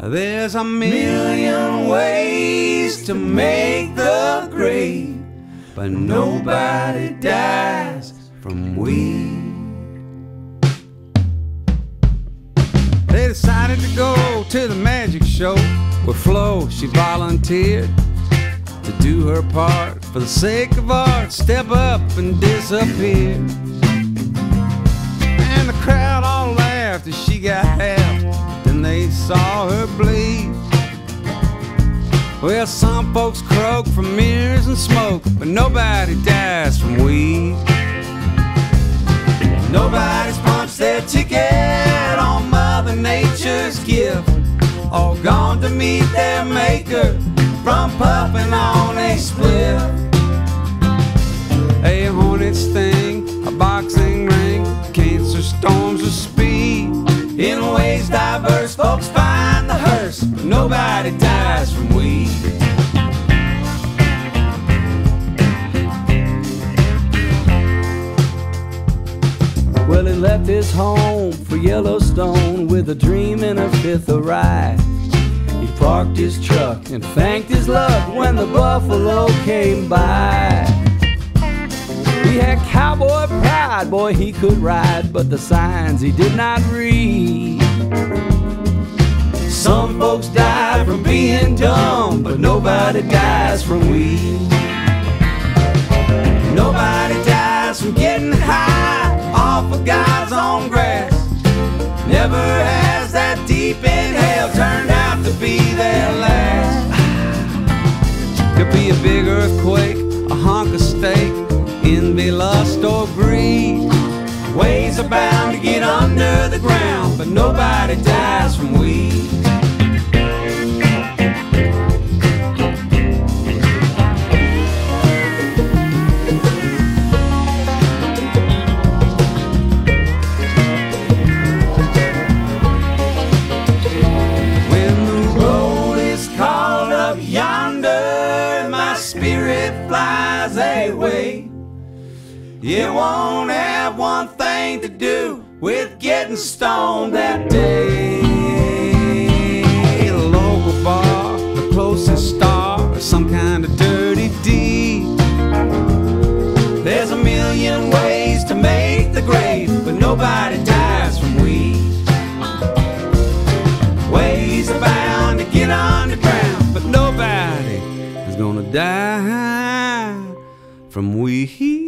There's a million ways to make the grade, but nobody dies from weed. They decided to go to the magic show where Flo, she volunteered to do her part for the sake of art. Step up and disappear. And the crowd all saw her bleed. Well, some folks croak from mirrors and smoke, but nobody dies from weed. Nobody's punched their ticket on Mother Nature's gift. All gone to meet their maker but nobody dies from weed. Well, he left his home for Yellowstone with a dream and a fifth of rye. He parked his truck and thanked his luck when the buffalo came by. He had cowboy pride, boy, he could ride, but the signs he did not read. Some folks die from being dumb, but nobody dies from weed. Nobody dies from getting high off of God's own grass. Never has that deep inhale turned out to be their last. Could be a big earthquake, a hunk of steak, envy, lust, or greed. Ways are bound to get under the ground, but nobody dies from weed. Away. It won't have one thing to do with getting stoned that day. The local bar, the closest star, or some kind of dirty deed. There's a million ways to make the grave, but nobody dies from weed. Ways are bound to get underground, but nobody is gonna die from weed.